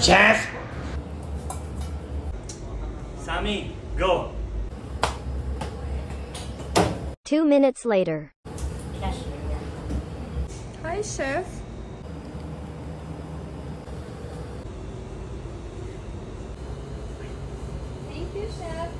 Chef! Sami, go! Two minutes later. Hi, Chef. Thank you, Chef.